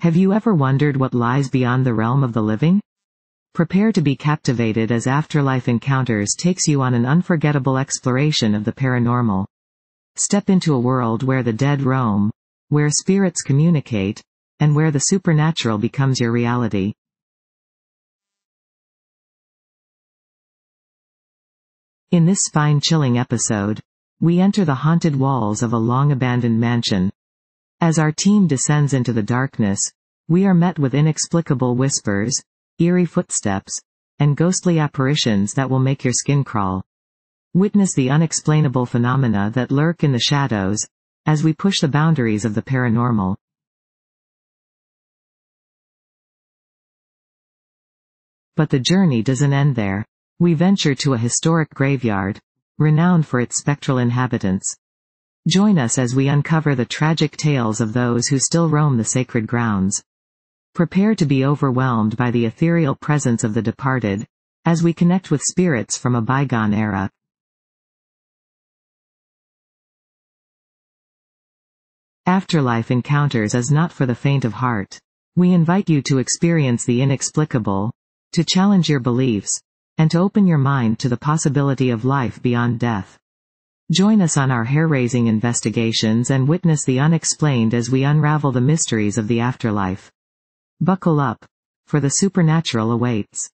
Have you ever wondered what lies beyond the realm of the living? Prepare to be captivated as Afterlife Encounters takes you on an unforgettable exploration of the paranormal. Step into a world where the dead roam, where spirits communicate, and where the supernatural becomes your reality. In this spine-chilling episode, we enter the haunted walls of a long-abandoned mansion. As our team descends into the darkness, we are met with inexplicable whispers, eerie footsteps, and ghostly apparitions that will make your skin crawl. Witness the unexplainable phenomena that lurk in the shadows, as we push the boundaries of the paranormal. But the journey doesn't end there. We venture to a historic graveyard, renowned for its spectral inhabitants. Join us as we uncover the tragic tales of those who still roam the sacred grounds. Prepare to be overwhelmed by the ethereal presence of the departed, as we connect with spirits from a bygone era. Afterlife Encounters is not for the faint of heart. We invite you to experience the inexplicable, to challenge your beliefs, and to open your mind to the possibility of life beyond death. Join us on our hair-raising investigations and witness the unexplained as we unravel the mysteries of the afterlife. Buckle up, for the supernatural awaits.